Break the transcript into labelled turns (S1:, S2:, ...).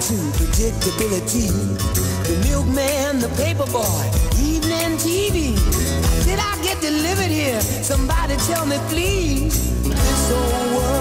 S1: To predictability. The milkman, the paper boy, evening TV. Did I get delivered here? Somebody tell me, please. This old world